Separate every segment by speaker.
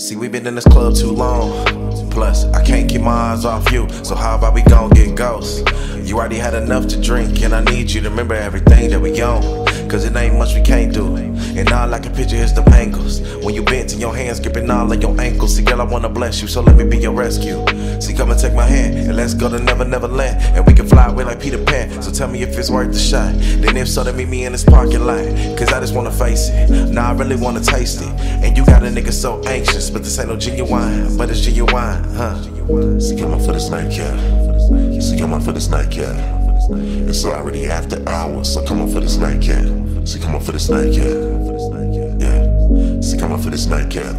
Speaker 1: See, we been in this club too long. Plus, I can't keep my eyes off you. So how about we gon' get ghosts? You already had enough to drink, and I need you to remember everything that we own. Cause it ain't much we can't do. Can picture is the angles. When you bent and your hands gripping all of your ankles. See, girl, I wanna bless you, so let me be your rescue. See, come and take my hand, and let's go to Never Never Land. And we can fly away like Peter Pan. So tell me if it's worth the shot. Then if so, then meet me in this parking lot. Cause I just wanna face it. Nah, I really wanna taste it. And you got a nigga so anxious, but this ain't no genuine, but it's genuine, huh?
Speaker 2: See, come on for this night, yeah. See, come on for this night, yeah. It's already after hours, so come on for this night, yeah. See, come on for this night, for this night, yeah.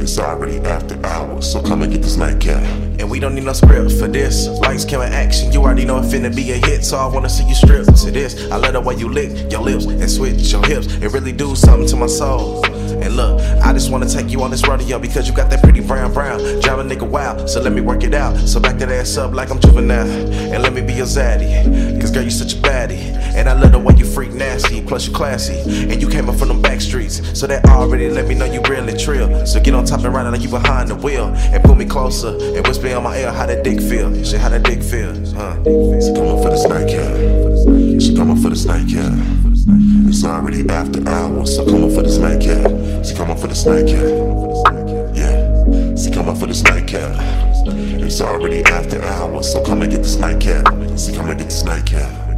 Speaker 2: It's already after hours, so come and get this nightcap.
Speaker 1: And we don't need no script for this. Lights, camera, action. You already know it's finna be a hit, so I wanna see you strip to this. I love the way you lick your lips and switch your hips. It really do something to my soul. And look, I just wanna take you on this rodeo because you got that pretty brown brown. Drive a nigga wild, so let me work it out. So back that ass up like I'm juvenile. And let me be your zaddy. Cause girl, you such a baddie. And I love the way nasty, plus you classy. And you came up from them back streets. So that already let me know you really trill. So get on top and ride it like you behind the wheel. And pull me closer and whisper in my ear how that dick feel. Shit, how that dick feel. Huh?
Speaker 2: So come on for this night, yeah. She come on for this night, yeah. It's already after hours, so come on for this night, yeah. She come on for the night, yeah. Yeah. She come on for the night, yeah. It's already after hours, so come and get the night, yeah. She come and get night, yeah.